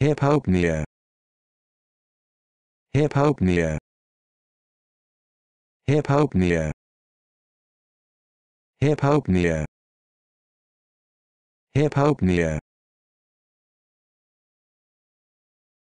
Hypopnea. Hypopnea. Hypopnea. Hypopnea. Hypopnea.